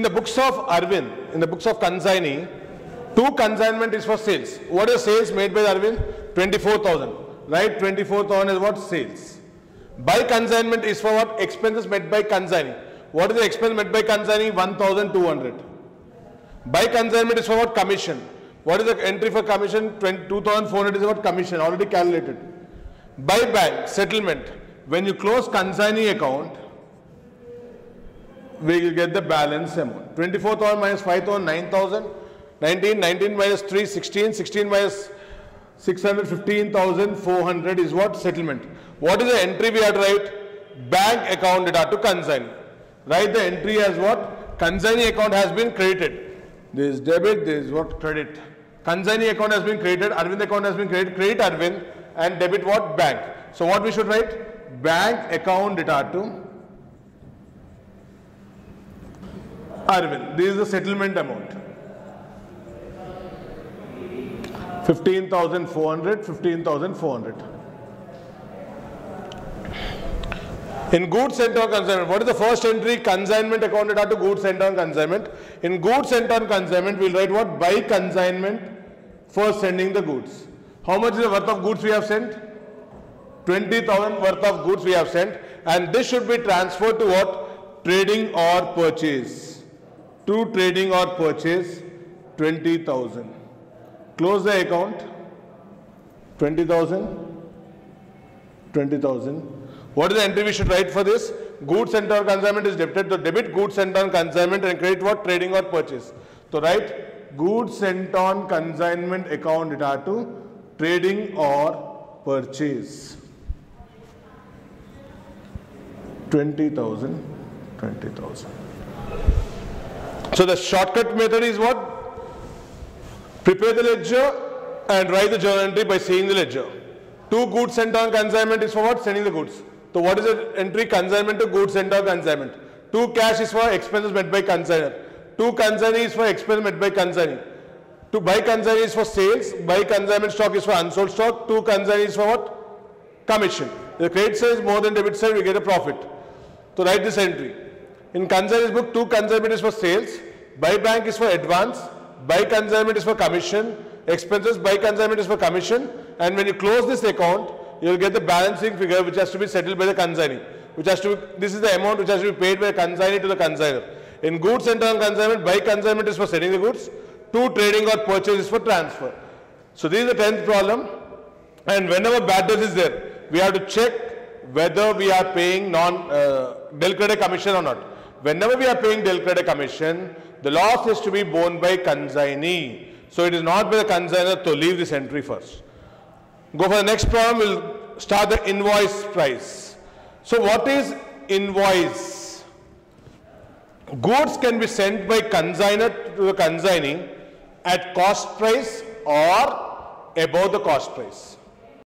In the books of Arvind, in the books of consignee, to consignment is for sales. What is sales made by Arvind? 24,000. Right? 24,000 is what? Sales. By consignment is for what? Expenses made by consignee. What is the expense made by consignee? 1,200. By consignment is for what? Commission. What is the entry for commission? 2,400 is what? Commission. Already calculated. By bank, settlement. When you close consignee account, we will get the balance amount. 24,000 minus 5,000, 9,000. 19, 19 minus 3, 16, 16 minus 600, 15,400 is what? Settlement. What is the entry we have to write? Bank account data to consign. Write the entry as what? Consignee account has been credited. This is debit, this is what? Credit. Consignee account has been created, Arvind account has been created, credit Arvind and debit what? Bank. So what we should write? Bank account data to Arvind. This is the settlement amount. 15,400, 15,400. In goods sent on consignment, what is the first entry? Consignment account data to goods sent on consignment. In goods sent on consignment, we'll write what? By consignment for sending the goods. How much is the worth of goods we have sent? 20,000 worth of goods we have sent and this should be transferred to what? Trading or purchase. To trading or purchase 20,000. Close the account 20,000. 20,000. What is the entry we should write for this? Goods sent on consignment is debited. So debit goods sent on consignment and credit what? Trading or purchase. So write goods sent on consignment account data to trading or purchase. 20,000, 20,000. So the shortcut method is what? Prepare the ledger and write the journal entry by seeing the ledger. To goods sent on consignment is for what? Sending the goods. So what is the entry? Consignment to goods sent on consignment. To cash is for expenses met by consignor. To consignee is for expenses met by consignee. Two by consignee is for sales. By consignment stock is for unsold stock. To consignee is for what? Commission. The credit side is more than debit side, we get a profit. So write this entry. In consignee's book, to consignment is for sales. By bank is for advance. By consignment is for commission. Expenses by consignment is for commission. And when you close this account, you will get the balancing figure which has to be settled by the consignee. Which has to be, this is the amount which has to be paid by the consignee to the consignor. In goods and on consignment, by consignment is for selling the goods. To trading or purchase is for transfer. So this is the tenth problem. And whenever bad debt is there, we have to check whether we are paying non uh, credit commission or not. Whenever we are paying del credere commission, the loss is to be borne by consignee. So it is not by the consignor to leave this entry first. Go for the next problem, we'll start the invoice price. So what is invoice? Goods can be sent by consignor to the consignee at cost price or above the cost price.